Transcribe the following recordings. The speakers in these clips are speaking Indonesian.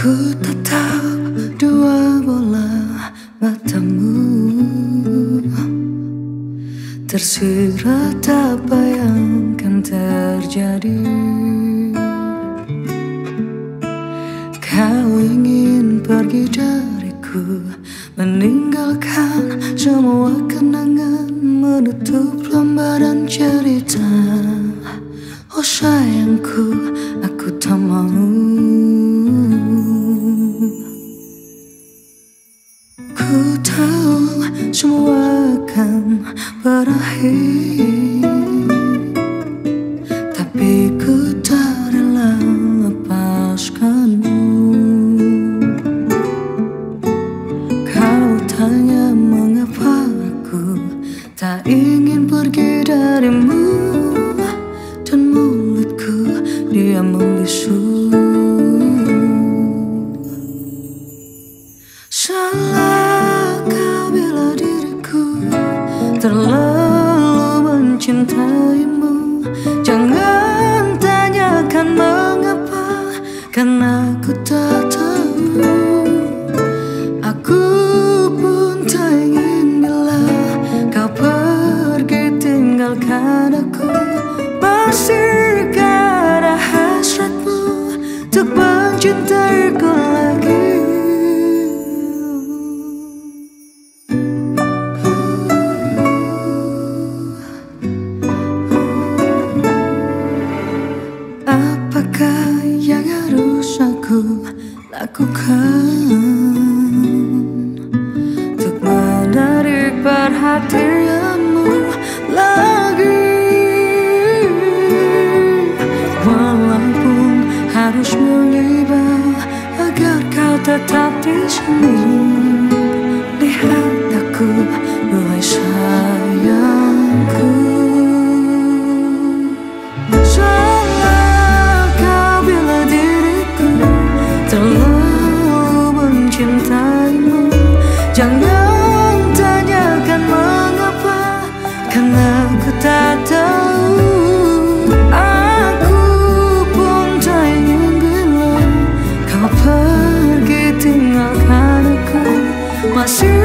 Ku tetap dua bola matamu. Tersirat apa yang akan terjadi? Kau ingin pergi dariku Meninggalkan semua kenangan Menutup lembaran cerita semua akan berakhir. Tapi ku tak rela lepaskanmu Kau tanya mengapa aku tak ingin pergi darimu. Dan mulutku dia membisu terlalu mencintaimu. Jangan tanyakan mengapa Karena aku tak tahu. Aku pun tak ingin bila kau pergi tinggalkan aku. Masih ada hasratmu untuk mencintaiku lakukan Untuk menarik perhatianmu lagi. Walaupun harus mengibah Agar kau tetap di sini. Lihat aku, duhai sayangku Jangan tanyakan mengapa Karena aku tak tahu. Aku pun tak ingin bila Kau pergi tinggalkan aku. Masih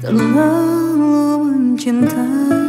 terlalu mencintaimu